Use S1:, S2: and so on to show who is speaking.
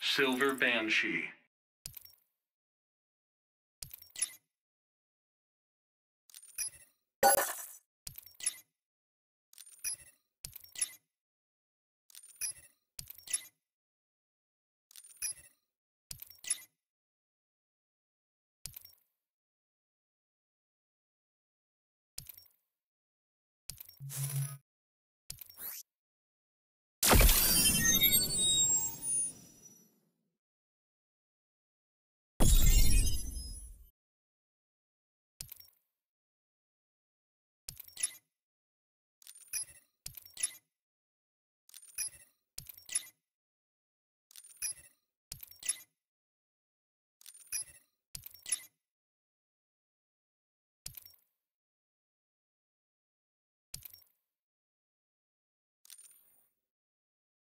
S1: Silver Banshee.